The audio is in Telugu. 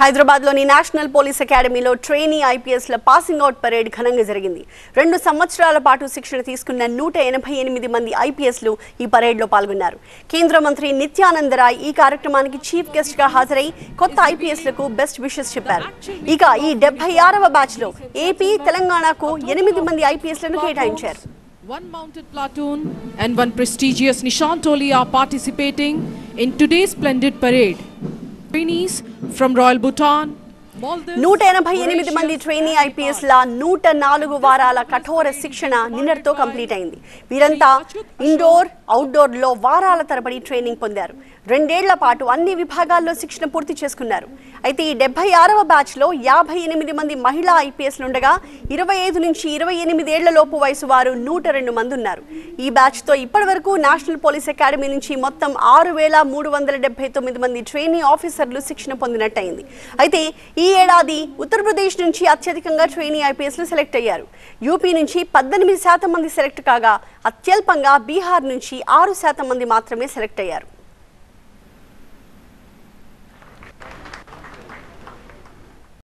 హైదరాబాద్లోని నేషనల్ పోలీస్ అకాడమీలో ట్రైనీ ఐపీఎస్ ల పాసింగ్ అవుట్ పరేడ్ ఘనంగా జరిగింది. రెండు సంవత్సరాల పాటు శిక్షణ తీసుకున్న నూట ఎనభై ఎనిమిది మంది ఐపీఎస్లు ఈ పరేడ్లో పాల్గొన్నారు. కేంద్ర మంత్రి నిత్యానంద రాయ్ ఈ కార్యక్రమానికి చీఫ్ గెస్ట్గా హాజరై కొత్త ఐపీఎస్లకు బెస్ట్ విషెస్ చెప్పారు. ఇక ఈ డెబ్బై ఆరవ బ్యాచ్లో ఏపీ తెలంగాణకు ఎనిమిది మంది ఐపీఎస్లను కేటాయించారు. One mounted platoon and one prestigious Nishantoli are participating in today's splendid parade. Trainees from Royal Bhutan, నూట ఎనభై ఎనిమిది మంది ట్రైనీ ఐపీఎస్ ల నూట నాలుగు వారాల కఠోర శిక్షణ నిన్నటితో కంప్లీట్ అయింది. వీరంతా ఇండోర్ అవుట్డోర్లో వారాల తరబడి ట్రైనింగ్ పొందారు. రెండేళ్ళ పాటు అన్ని విభాగాల్లో శిక్షణ పూర్తి చేసుకున్నారు. అయితే ఈ డెబ్బై ఆరవ బ్యాచ్లో యాభై ఎనిమిది మంది మహిళా ఐపీఎస్లు ఉండగా ఇరవై ఐదు నుంచి ఇరవై ఎనిమిది ఏళ్ళ లోపు వయసు వారు నూట రెండు మంది ఉన్నారు. ఈ బ్యాచ్తో ఇప్పటి వరకు నేషనల్ పోలీస్ అకాడమీ నుంచి మొత్తం ఆరు వేల మూడు వందల డెబ్బై తొమ్మిది మంది ట్రైనీ ఆఫీసర్లు శిక్షణ పొందినట్టయింది. అయితే ఈ ఏడాది ఉత్తరప్రదేశ్ నుంచి అత్యధికంగా ట్రైనీ ఐపీఎస్లు సెలెక్ట్ అయ్యారు. యూపీ నుంచి పద్దెనిమిది శాతం మంది సెలెక్ట్ కాగా అత్యల్పంగా బీహార్ నుంచి ఆరు శాతం మంది మాత్రమే సెలెక్ట్ అయ్యారు.